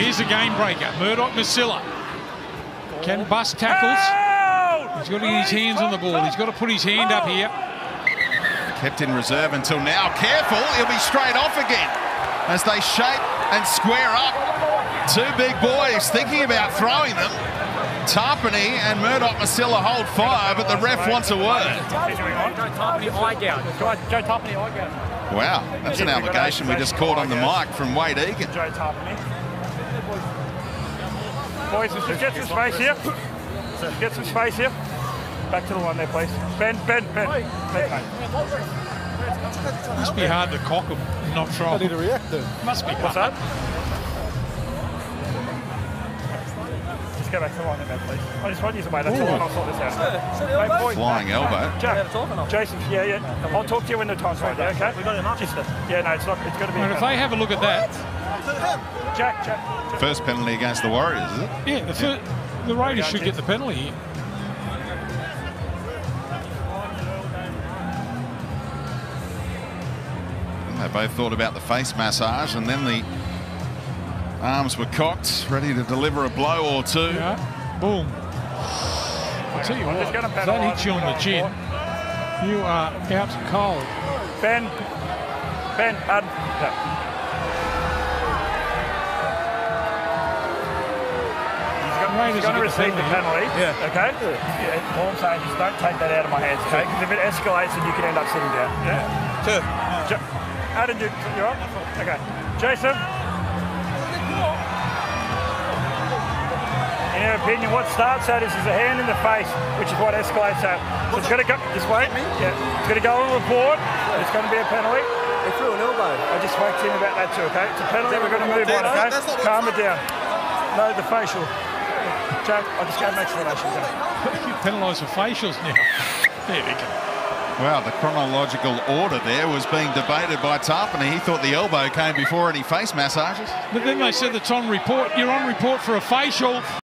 here's a game breaker. Murdoch Masila can bust tackles. He's got to get his hands on the ball. He's got to put his hand up here. Kept in reserve until now. Careful, he'll be straight off again as they shape and square up. Two big boys thinking about throwing them. Tapine and Murdoch Masila hold fire, but the ref wants a word. Wow, that's an allegation we just caught on the mic from Wade Egan. Joe Tapine. Boys, get some space here. Get some space here. Back to the line there, please. Ben, Ben, Ben. Ben, mate. Must be hard to cock him and not throw Need to him. react then. Must be What's that? Just go back to the line there, please. I just want you to wait. That's the Ooh. line. I'll sort this out. Mate, boys, Flying elbow. Jack, Jason, yeah, yeah. I'll talk to you when the time's right, yeah, okay? We got enough. Just, yeah, no, it's not. It's got to be. And a if they have a look at that, Jack, Jack, Jack. First penalty against the Warriors, is it? yeah, the, fir- the Raiders should get the penalty here. They both thought about the face massage, and then the arms were cocked, ready to deliver a blow or two. Yeah. Boom. I'll tell you I'm what, if that hits you on the penalise chin, you are out cold. Ben, Ben, add. Yeah. Raiders He's going to will get the receive the penalty. Yeah. Okay? Yeah. All I'm saying is don't take that out of my hands, okay? Because if it escalates, then you can end up sitting down. Yeah? Two. Ja- Adam, you, you're up? Okay. Jason? Opinion, what starts at is, is a hand in the face, which is what escalates at. So it's going to go this way. Yeah. It's going to go on the board. It's going to be a penalty. They threw an elbow. I just spoke him about that too, okay? It's a penalty, we're going to move on, okay? that's not what- Calm it down. No, the facial. Jack, I just gave an explanation, Jack. You penalise for facials now. There we go. Wow, the chronological order there was being debated by Tapine. He thought the elbow came before any face massages. But then they said it's on report. You're on report for a facial.